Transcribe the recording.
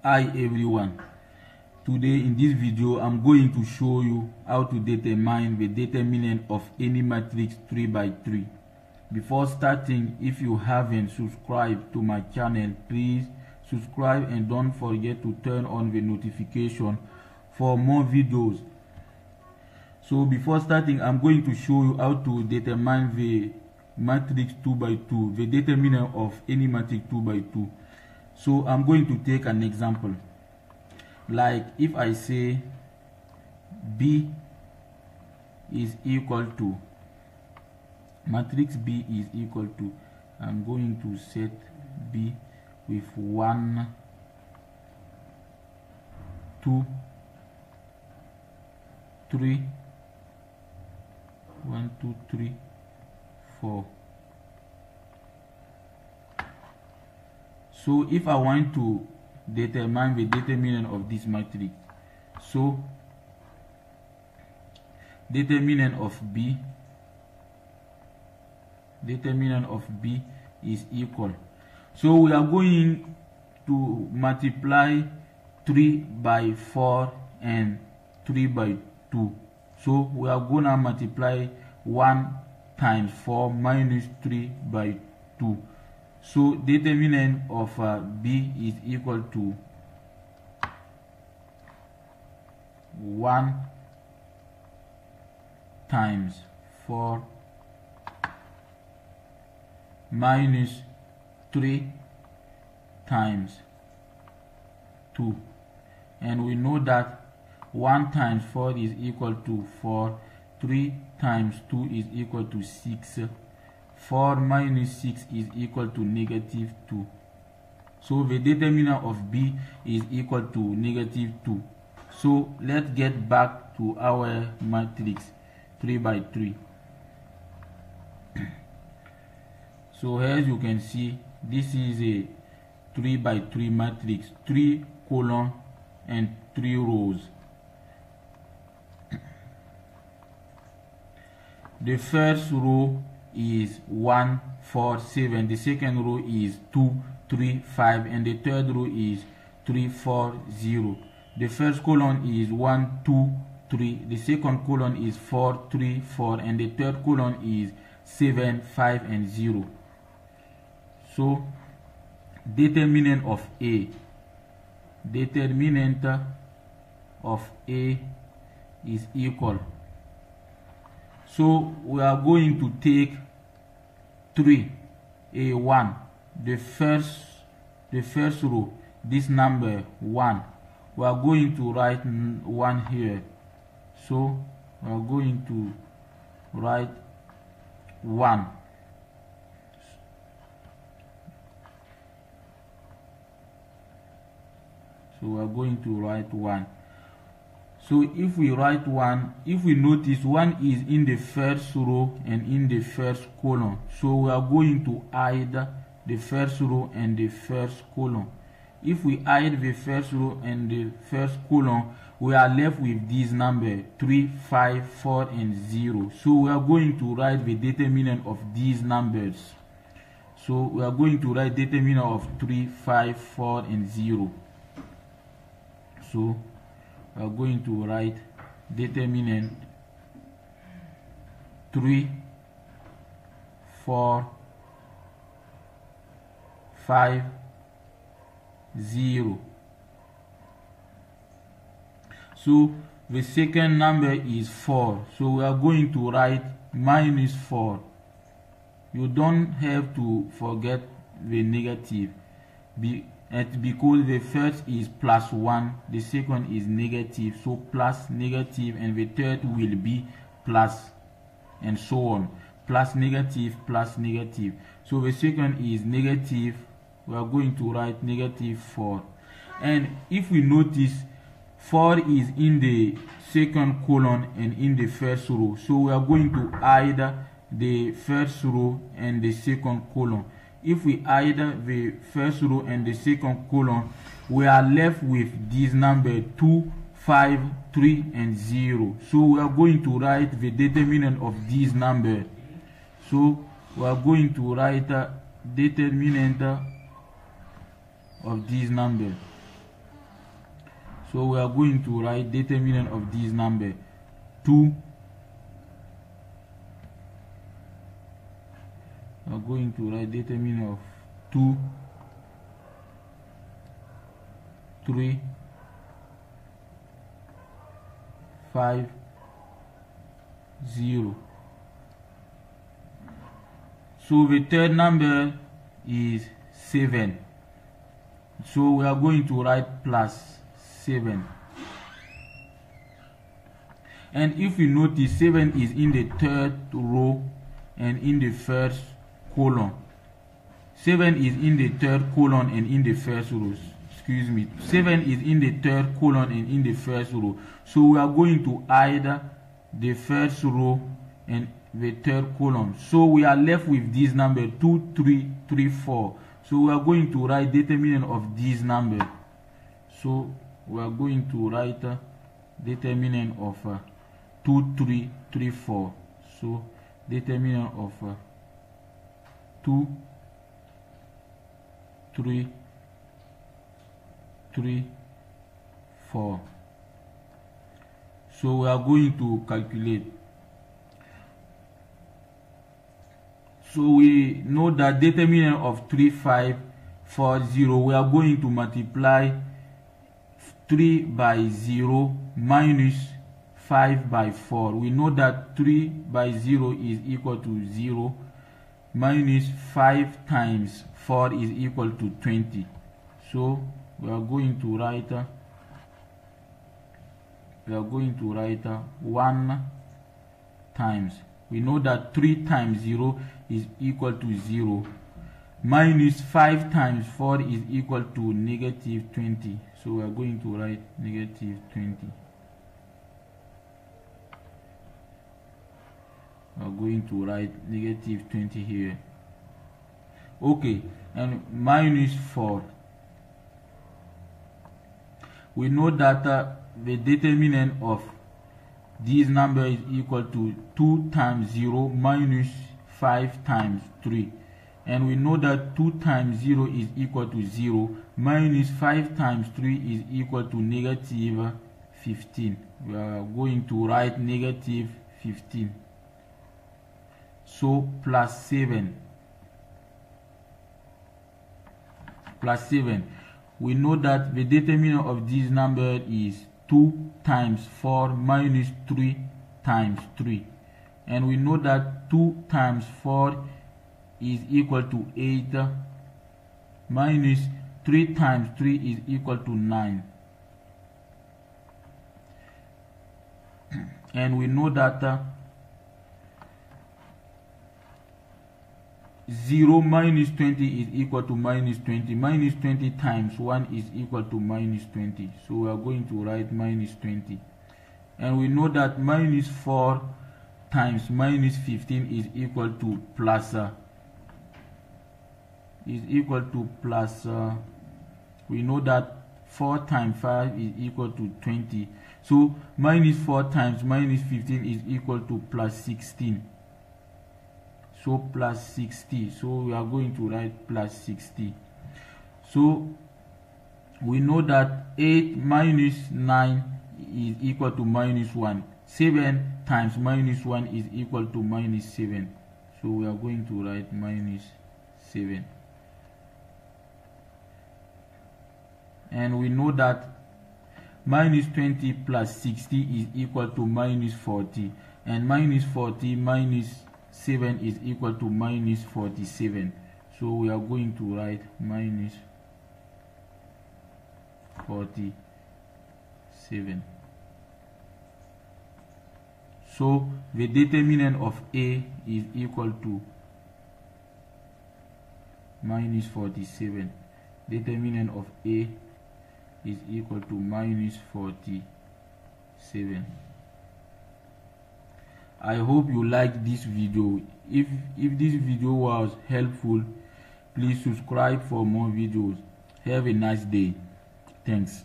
hi everyone. Today in this video i'm going to show you how to determine the determinant of any matrix 3 by 3 before starting if you haven't subscribed to my channel please subscribe and don't forget to turn on the notification for more videos. So before starting i'm going to show you how to determine the matrix 2 by 2 the determinant of any matrix 2 by 2 so i'm going to take an example. Like if i say b is equal to matrix b is equal to i'm going to set b with 1 2 3 1 2 3 4 so if I want to determine the determinant of this matrix so determinant of B determinant of B is equal. So we are going to multiply 3 by 4 and 3 by 2 so we are gonna multiply 1 times 4 minus 3 by 2 so determinant of uh, b is equal to 1 times 4 minus 3 times 2 and we know that 1 times 4 is equal to 4 3 times 2 is equal to 6 4 minus 6 is equal to negative 2 so the determinant of b is equal to negative 2 so let's get back to our matrix 3 by 3 so as you can see this is a 3 by 3 matrix 3 column and 3 rows. The first row is 1 4 7 the second row is 2 3 5 and the third row is 3 4 0 the first column is 1 2 3 the second column is 4 3 4 and the third column is 7 5 and 0 so determinant of a. Determinant of a is equal so we are going to take 3 a1 the first the first row. This number 1 we are going to write 1 here. So we are going to write 1 so we are going to write 1 so if we write 1 if we notice 1 is in the first row and in the first column so we are going to hide the first row and the first column. If we hide the first row and the first column we are left with this number 3 5 4 and 0 so we are going to write the determinant of these numbers. So we are going to write determinant of 3 5 4 and 0 so are going to write determinant 3 4 5 0 so the second number is 4 so we are going to write minus 4 you don't have to forget the negative. Be and because the first is plus 1 the second is negative. So plus negative and the third will be plus and so on. Plus negative plus negative. So the second is negative. We are going to write negative 4 and if we notice 4 is in the second column and in the first row. So we are going to add the first row and the second column if we add the first row and the second column we are left with this number 2 5 3 and 0 so we are going to write the determinant of this number. So we are going to write uh, determinant of this number. So we are going to write determinant of this number 2 are going to write determinant of 2 3 5 0 so the third number is 7 so we are going to write plus 7 and if you notice 7 is in the third row and in the first column 7 is in the third column and in the first row. Excuse me. 7 is in the third column and in the first row. So we are going to add the first row and the third column so we are left with this number 2 3 3 4 so we are going to write determinant of this number. So we are going to write uh, determinant of uh, 2 3 3 4 so determinant of uh, 2 3 3 4 so we are going to calculate. So we know that determinant of 3540 we are going to multiply 3 by 0 minus 5 by 4 we know that 3 by 0 is equal to 0 minus 5 times 4 is equal to 20 so we are going to write uh, we are going to write uh, 1 times. We know that 3 times 0 is equal to 0 minus 5 times 4 is equal to negative 20 so we are going to write negative 20 we are going to write negative 20 here. Okay and minus 4 we know that uh, the determinant of this number is equal to 2 times 0 minus 5 times 3 and we know that 2 times 0 is equal to 0 minus 5 times 3 is equal to negative 15 we are going to write negative 15 so plus 7 plus 7 we know that the determinant of this number is 2 times 4 minus 3 times 3 and we know that 2 times 4 is equal to 8 minus 3 times 3 is equal to 9 and we know that 0 minus 20 is equal to minus 20 minus 20 times 1 is equal to minus 20 so we are going to write minus 20 and we know that minus 4 times minus 15 is equal to plus uh, is equal to plus uh, we know that 4 times 5 is equal to 20 so minus 4 times minus 15 is equal to plus 16 so plus 60 so we are going to write plus 60 so we know that 8 minus 9 is equal to minus 1 7 times minus 1 is equal to minus 7 so we are going to write minus 7 and we know that minus 20 plus 60 is equal to minus 40 and minus 40 minus 7 is equal to minus 47 so we are going to write minus 47 so the determinant of A is equal to minus 47 determinant of A is equal to minus 47 i hope you like this video. If if this video was helpful please subscribe for more videos. Have a nice day. Thanks